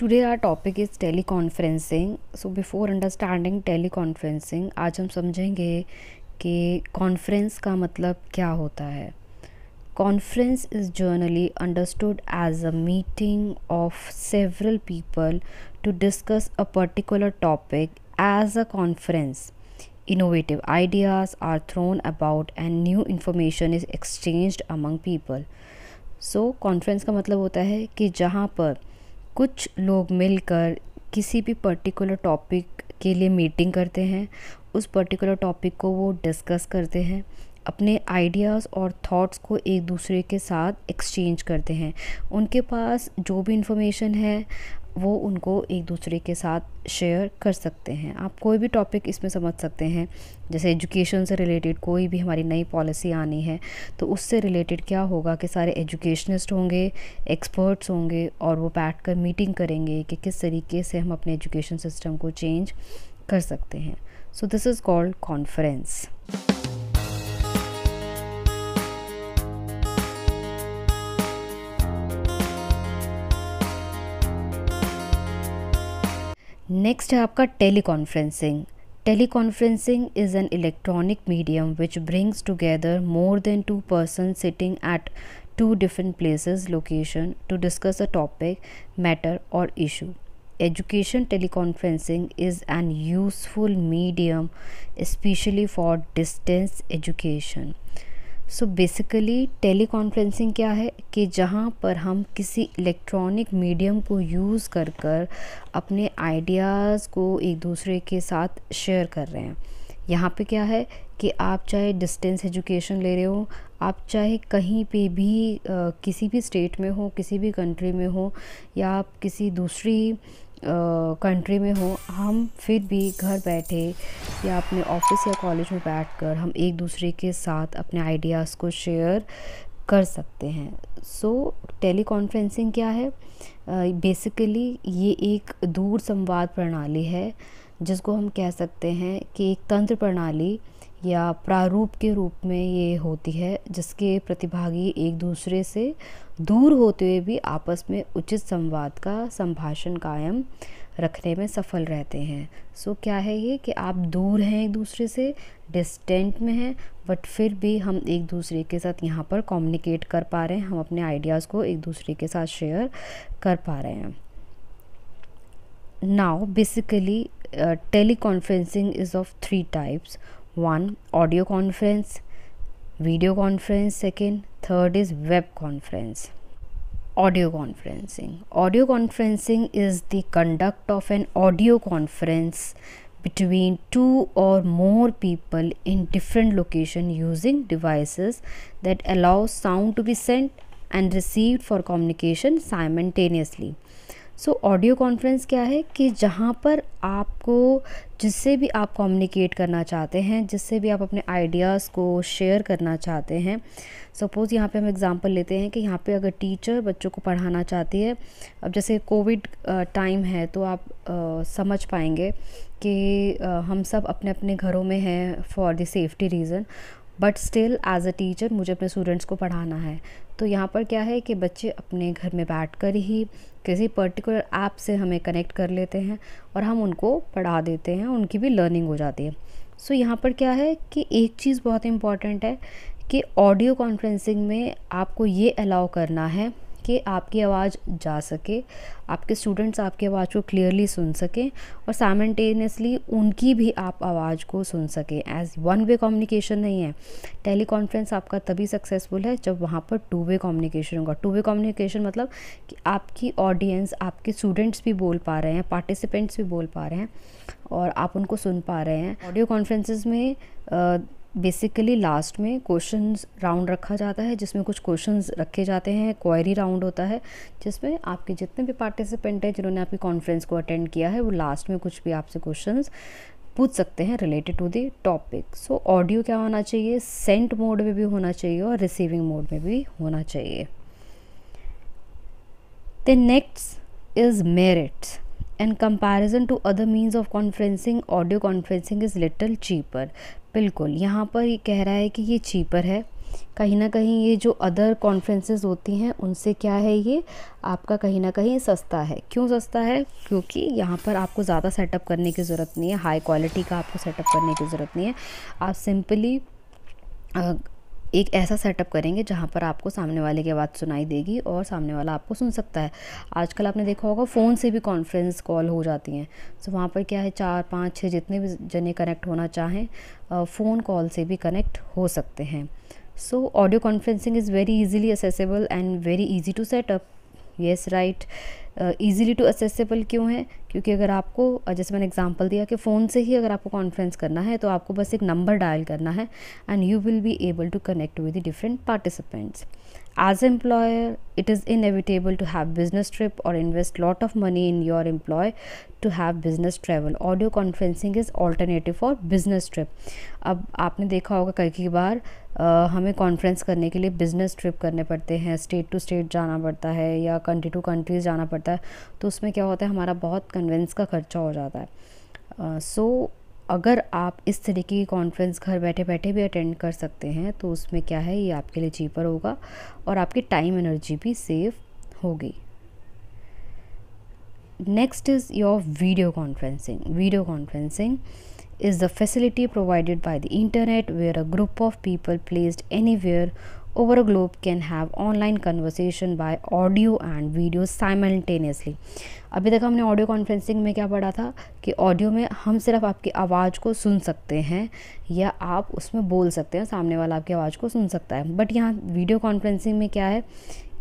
Today our topic is tele conferencing so before understanding tele conferencing आज हम समझेंगे कि कॉन्फ्रेंस का मतलब क्या होता है। Conference is generally understood as a meeting of several people to discuss a particular topic as a conference innovative ideas are thrown about and new information is exchange among people so conference का मतलब होता है कि जहाँ पर कुछ लोग मिलकर किसी भी पर्टिकुलर टॉपिक के लिए मीटिंग करते हैं। उस पर्टिकुलर टॉपिक को वो डिस्कस करते हैं। अपने आइडियाज़ और थॉट्स को एक दूसरे के साथ एक्सचेंज करते हैं। उनके पास जो भी इंफॉर्मेशन है वो उनको एक दूसरे के साथ शेयर कर सकते हैं। आप कोई भी टॉपिक इसमें समझ सकते हैं। जैसे एजुकेशन से रिलेटेड कोई भी हमारी नई पॉलिसी आनी है तो उससे रिलेटेड क्या होगा कि सारे एजुकेशनिस्ट होंगे एक्सपर्ट्स होंगे और वो बैठ कर मीटिंग करेंगे कि किस तरीके से हम अपने एजुकेशन सिस्टम को चेंज कर सकते हैं। So this is called conference next है आपका tele conferencing tele conferencing is an electronic medium which brings together more than two person sitting at two different places location to discuss a topic matter और issue education teleconferencing is an useful medium especially for distance education so basically tele conferencing क्या है? कि जहाँ पर हम किसी electronic medium को use कर कर अपने आइडियाज़ को एक दूसरे के साथ शेयर कर रहे हैं। यहाँ पे क्या है? कि आप चाहे डिस्टेंस एजुकेशन ले रहे हो आप चाहे कहीं पे भी आ, किसी भी स्टेट में हो किसी भी कंट्री में हो या आप किसी दूसरी कंट्री में हो हम फिर भी घर बैठे या अपने ऑफ़िस या कॉलेज में बैठकर हम एक दूसरे के साथ अपने आइडियाज़ को शेयर कर सकते हैं। सो टेली कॉन्फ्रेंसिंग क्या है? बेसिकली uh, ये एक दूर संवाद प्रणाली है जिसको हम कह सकते हैं कि एक तंत्र प्रणाली या प्रारूप के रूप में ये होती है, जिसके प्रतिभागी एक दूसरे से दूर होते हुए भी आपस में उचित संवाद का संभाषण कायम रखने में सफल रहते हैं। सो क्या है ये कि आप दूर हैं एक दूसरे से डिस्टेंट में हैं बट फिर भी हम एक दूसरे के साथ यहाँ पर कम्युनिकेट कर पा रहे हैं, हम अपने आइडियाज़ को एक दूसरे के साथ शेयर कर पा रहे हैं। Now basically tele conferencing is of three types one audio conference video conference second third is web conference. Audio conferencing. Audio conferencing is the conduct of an audio conference between two or more people in different location using devices that allow sound to be sent and received for communication simultaneously so audio conference क्या है? कि जहाँ पर आपको जिससे भी आप communicate करना चाहते हैं जिससे भी आप अपने आइडियाज़ को शेयर करना चाहते हैं सपोज़ यहाँ पे हम एग्ज़ाम्पल लेते हैं कि यहाँ पे अगर टीचर बच्चों को पढ़ाना चाहती है अब जैसे कोविड टाइम है तो आप आ, समझ पाएँगे कि आ, हम सब अपने अपने घरों में हैं for the safety reason but still as a teacher मुझे अपने स्टूडेंट्स को पढ़ाना है। तो यहाँ पर क्या है कि बच्चे अपने घर में बैठ कर ही किसी पर्टिकुलर ऐप से हमें कनेक्ट कर लेते हैं और हम उनको पढ़ा देते हैं उनकी भी लर्निंग हो जाती है। सो so, यहाँ पर क्या है कि एक चीज़ बहुत इंपॉर्टेंट है कि ऑडियो कॉन्फ्रेंसिंग में आपको ये अलाउ करना है कि आपकी आवाज़ जा सके, आपके स्टूडेंट्स आपकी आवाज़ को क्लियरली सुन सकें और साइमल्टेनियसली उनकी भी आप आवाज़ को सुन सकें। एज वन वे कम्युनिकेशन नहीं है। टेली कॉन्फ्रेंस आपका तभी सक्सेसफुल है जब वहाँ पर टू वे कम्युनिकेशन होगा। टू वे कम्युनिकेशन मतलब कि आपकी ऑडियंस आपके स्टूडेंट्स भी बोल पा रहे हैं पार्टिसिपेंट्स भी बोल पा रहे हैं और आप उनको सुन पा रहे हैं। ऑडियो कॉन्फ्रेंसेज में बेसिकली लास्ट में क्वेश्चंस राउंड रखा जाता है, जिसमें कुछ क्वेश्चंस रखे जाते हैं क्वायरी राउंड होता है, जिसमें आपके जितने भी पार्टिसिपेंट हैं, जिन्होंने आपकी कॉन्फ्रेंस को अटेंड किया है, वो लास्ट में कुछ भी आपसे क्वेश्चंस पूछ सकते हैं related to the topic so audio क्या होना चाहिए? सेंट मोड में भी होना चाहिए और रिसीविंग मोड में भी होना चाहिए. The next is merits in comparison to other means of conferencing, audio conferencing is little cheaper. बिल्कुल, यहाँ पर ये कह रहा है कि ये चीपर है। कहीं ना कहीं ये जो अदर कॉन्फ्रेंसेस होती हैं, उनसे क्या है ये? आपका कहीं ना कहीं सस्ता है। क्यों सस्ता है? क्योंकि यहाँ पर आपको ज़्यादा सेटअप करने की ज़रूरत नहीं है। हाई क्वालिटी का आपको सेटअप करने की ज़रूरत नहीं है। आप सिंपली एक ऐसा सेटअप करेंगे जहाँ पर आपको सामने वाले की आवाज़ सुनाई देगी और सामने वाला आपको सुन सकता है। आजकल आपने देखा होगा फ़ोन से भी कॉन्फ्रेंस कॉल हो जाती हैं। तो वहाँ पर क्या है, चार, पाँच छः जितने भी जने कनेक्ट होना चाहें फ़ोन कॉल से भी कनेक्ट हो सकते हैं। So audio conferencing is very easily accessible and very easy to setup yes right easily to accessible क्यों है? क्योंकि अगर आपको uh, जैसे मैंने एग्ज़ाम्पल दिया कि फ़ोन से ही अगर आपको कॉन्फ्रेंस करना है तो आपको बस एक नंबर डायल करना है and you will be able to connect with the different participants as employer it is inevitable to have business trip और invest lot of money in your employ to have business travel audio conferencing is alternative for business trip अब आपने देखा होगा कई कई बार हमें conference करने के लिए बिज़नेस ट्रिप करने पड़ते हैं स्टेट टू स्टेट जाना पड़ता है या कंट्री टू कंट्रीज़ जाना पड़ता है तो उसमें क्या होता है हमारा बहुत कन्वेंस का खर्चा हो जाता है। सो so, अगर आप इस तरीके की कॉन्फ्रेंस घर बैठे बैठे भी अटेंड कर सकते हैं तो उसमें क्या है ये आपके लिए चीपर होगा और आपकी टाइम एनर्जी भी सेव होगी। Next is your video conferencing video conferencing the facility provided by the internet where a group of people placed anywhere over a globe can have online conversation by audio and video simultaneously. अभी तक हमने audio conferencing में क्या पढ़ा था? कि audio में हम सिर्फ़ आपकी आवाज़ को सुन सकते हैं या आप उसमें बोल सकते हैं, सामने वाला आपकी आवाज़ को सुन सकता है। बट यहाँ वीडियो कॉन्फ्रेंसिंग में क्या है?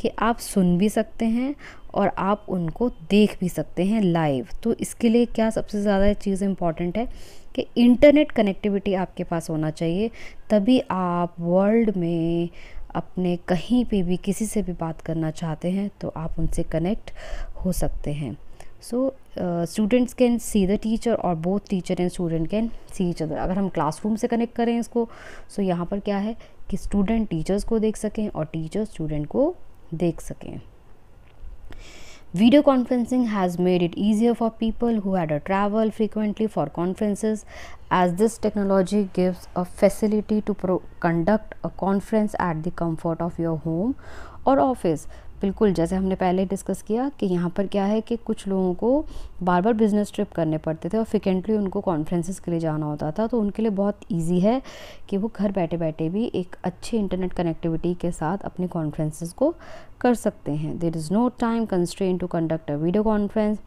कि आप सुन भी सकते हैं और आप उनको देख भी सकते हैं लाइव तो इसके लिए क्या सबसे ज़्यादा चीज़ इंपॉर्टेंट है? कि इंटरनेट कनेक्टिविटी आपके पास होना चाहिए, तभी आप वर्ल्ड में अपने कहीं पे भी किसी से भी बात करना चाहते हैं तो आप उनसे कनेक्ट हो सकते हैं। So students can see the teacher और both teacher and student can see each other अगर हम क्लासरूम से कनेक्ट करें इसको सो so यहाँ पर क्या है कि स्टूडेंट टीचर्स को देख सकें और टीचर स्टूडेंट को देख सकें। Video conferencing has made it easier for people who had to travel frequently for conferences as this technology gives a facility to conduct a conference at the comfort of your home or office बिल्कुल, जैसे हमने पहले discuss किया कि यहाँ पर क्या है कि कुछ लोगों को बार बार बिज़नेस ट्रिप करने पड़ते थे और फ्रिकेंटली उनको कॉन्फ्रेंसेस के लिए जाना होता था तो उनके लिए बहुत इजी है कि वो घर बैठे बैठे भी एक अच्छी इंटरनेट कनेक्टिविटी के साथ अपनी कॉन्फ्रेंसेस को कर सकते हैं। There is no time constraint to conduct a video conference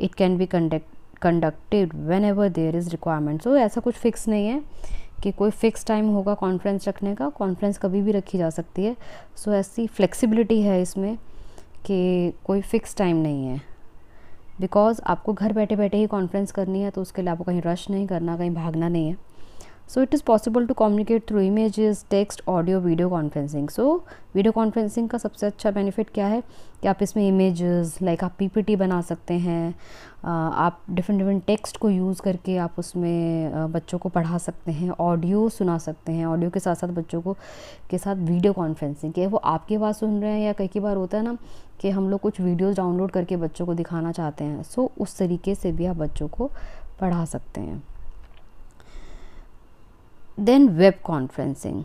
it can be conduct conducted whenever there is requirement so ऐसा कुछ फिक्स नहीं है। कि कोई फ़िक्स टाइम होगा कॉन्फ्रेंस रखने का कॉन्फ्रेंस कभी भी रखी जा सकती है। सो so, ऐसी फ्लेक्सिबिलिटी है इसमें कि कोई फ़िक्स टाइम नहीं है। बिकॉज़ आपको घर बैठे बैठे ही कॉन्फ्रेंस करनी है तो उसके लिए आपको कहीं रश नहीं करना कहीं भागना नहीं है। So it is possible to communicate through images text audio video conferencing so video conferencing का सबसे अच्छा बेनिफिट क्या है? कि आप इसमें इमेजेस लाइक आप पीपीटी बना सकते हैं आप डिफरेंट डिफरेंट टेक्स्ट को यूज़ करके आप उसमें बच्चों को पढ़ा सकते हैं ऑडियो सुना सकते हैं ऑडियो के साथ साथ बच्चों को, के साथ वीडियो कॉन्फ्रेंसिंग के वो आपकी आवाज़ सुन रहे हैं या कई कई बार होता है ना कि हम लोग कुछ वीडियोज़ डाउनलोड करके बच्चों को दिखाना चाहते हैं। सो उस तरीके से भी आप बच्चों को पढ़ा सकते हैं। Then web conferencing.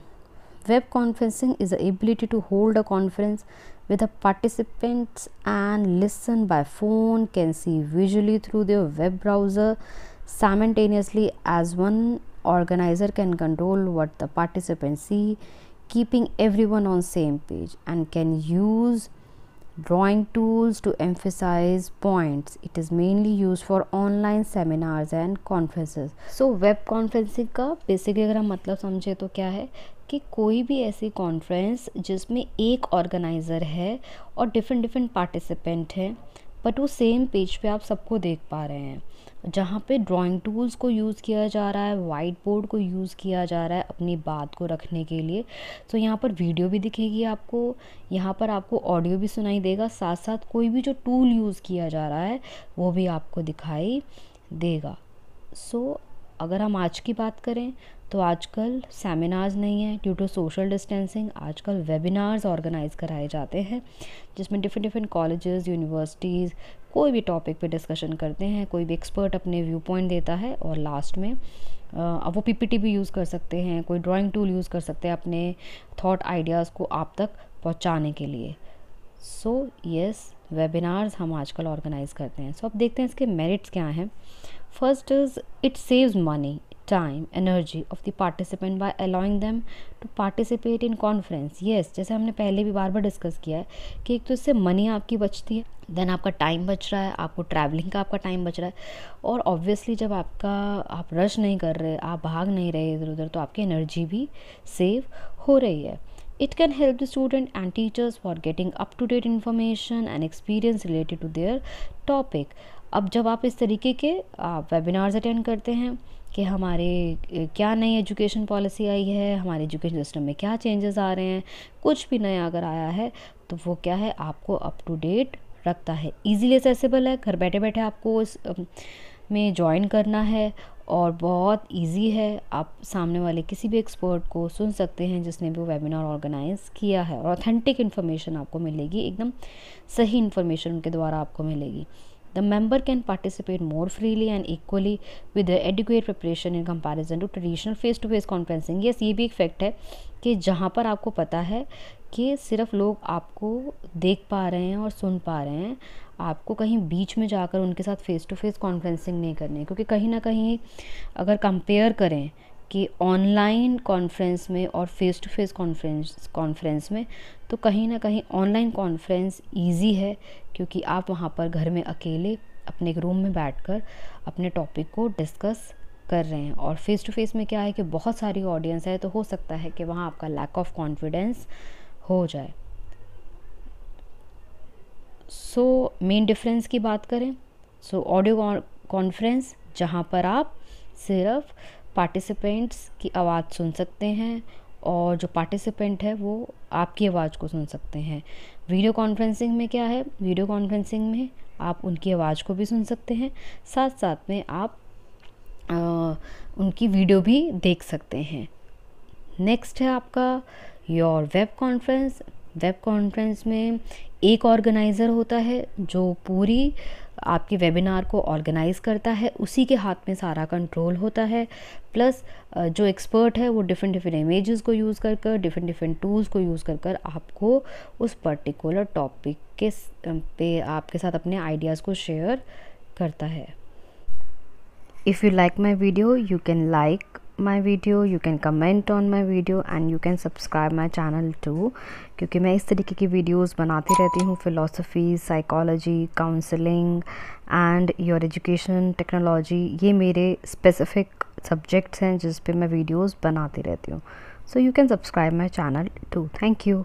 Web conferencing is the ability to hold a conference with the participants and listen by phone, can see visually through their web browser simultaneously as one organizer can control what the participants see, keeping everyone on same page and can use drawing tools to emphasize points it is mainly used for online seminars and conferences so web conferencing का basically अगर हम मतलब समझे तो क्या है कि कोई भी ऐसी कॉन्फ्रेंस जिसमें एक ऑर्गेनाइज़र है और डिफरेंट डिफरेंट पार्टिसिपेंट हैं बट वो सेम पेज पे आप सबको देख पा रहे हैं जहाँ पे ड्राइंग टूल्स को यूज़ किया जा रहा है वाइट बोर्ड को यूज़ किया जा रहा है अपनी बात को रखने के लिए। तो यहाँ पर वीडियो भी दिखेगी आपको, यहाँ पर आपको ऑडियो भी सुनाई देगा। साथ साथ कोई भी जो टूल यूज़ किया जा रहा है, वो भी आपको दिखाई देगा। सो अगर हम आज की बात करें तो आजकल सेमिनार्स नहीं है। ड्यू टू सोशल डिस्टेंसिंग आजकल वेबिनार्स ऑर्गेनाइज कराए जाते हैं, जिसमें डिफरेंट डिफरेंट कॉलेजेस यूनिवर्सिटीज़ कोई भी टॉपिक पे डिस्कशन करते हैं कोई भी एक्सपर्ट अपने व्यू पॉइंट देता है और लास्ट में अब वो पीपीटी भी यूज़ कर सकते हैं कोई ड्राइंग टूल यूज़ कर सकते हैं अपने थॉट आइडियाज़ को आप तक पहुँचाने के लिए। सो यस वेबिनार्स हम आजकल ऑर्गेनाइज करते हैं। सो so, अब देखते हैं इसके मेरिट्स क्या हैं। First is it saves money time energy of the participant by allowing them to participate in conference yes जैसे हमने पहले भी बार बार डिस्कस किया है कि एक तो इससे मनी आपकी बचती है देन आपका टाइम बच रहा है, आपको ट्रैवलिंग का आपका टाइम बच रहा है, और ऑब्वियसली जब आपका, आप रश नहीं कर रहे, आप भाग नहीं रहे इधर उधर तो आपकी एनर्जी भी सेव हो रही है It can help the student and teachers for getting up to date information and experience related to their topic. अब जब आप इस तरीके के वेबिनार्स अटेंड करते हैं कि हमारे क्या नई एजुकेशन पॉलिसी आई है, हमारे एजुकेशन सिस्टम में क्या चेंजेस आ रहे हैं, कुछ भी नया अगर आया है तो वो क्या है, आपको अप टू डेट रखता है। इजीली एसेसिबल है, घर बैठे बैठे आपको इस में ज्वाइन करना है और बहुत इजी है। आप सामने वाले किसी भी एक्सपर्ट को सुन सकते हैं जिसने भी वेबिनार ऑर्गेनाइज किया है और ऑथेंटिक इन्फॉर्मेशन आपको मिलेगी, एकदम सही इन्फॉर्मेशन उनके द्वारा आपको मिलेगी। The member can participate more freely and equally with adequate preparation in comparison to traditional face to face conferencing yes ये भी एक फैक्ट है कि जहाँ पर आपको पता है कि सिर्फ़ लोग आपको देख पा रहे हैं और सुन पा रहे हैं, आपको कहीं बीच में जाकर उनके साथ फ़ेस टू फेस कॉन्फ्रेंसिंग नहीं करनी क्योंकि कहीं ना कहीं अगर कंपेयर करें कि ऑनलाइन कॉन्फ्रेंस में और face to face conference conference में तो कहीं ना कहीं ऑनलाइन कॉन्फ्रेंस इजी है, क्योंकि आप वहाँ पर घर में अकेले अपने एक रूम में बैठकर अपने टॉपिक को डिस्कस कर रहे हैं। और फेस टू फेस में क्या है कि बहुत सारी ऑडियंस है तो हो सकता है कि वहाँ आपका लैक ऑफ़ कॉन्फिडेंस हो जाए। सो मेन डिफरेंस की बात करें सो ऑडियो कॉन्फ्रेंस जहाँ पर आप सिर्फ़ पार्टिसिपेंट्स की आवाज़ सुन सकते हैं और जो पार्टिसिपेंट है वो आपकी आवाज़ को सुन सकते हैं। वीडियो कॉन्फ्रेंसिंग में क्या है? वीडियो कॉन्फ्रेंसिंग में आप उनकी आवाज़ को भी सुन सकते हैं। साथ साथ में आप आ, उनकी वीडियो भी देख सकते हैं। नेक्स्ट है आपका your web conference web conference में एक ऑर्गेनाइज़र होता है जो पूरी आपके वेबिनार को ऑर्गेनाइज करता है, उसी के हाथ में सारा कंट्रोल होता है। प्लस जो एक्सपर्ट है, वो डिफरेंट डिफरेंट इमेजेस को यूज़ कर कर डिफरेंट डिफरेंट टूल्स को यूज़ कर कर आपको उस पर्टिकुलर टॉपिक के पे आपके साथ अपने आइडियाज़ को शेयर करता है। If you like my video you can like my video, you can comment on my video and you can subscribe my channel too. क्योंकि मैं इस तरीके की वीडियोस बनाती रहती हूँ philosophy psychology counselling and your education technology ये मेरे स्पेसिफिक सब्जेक्ट्स हैं जिस पे मैं वीडियोस बनाती रहती हूँ। So you can subscribe my channel too thank you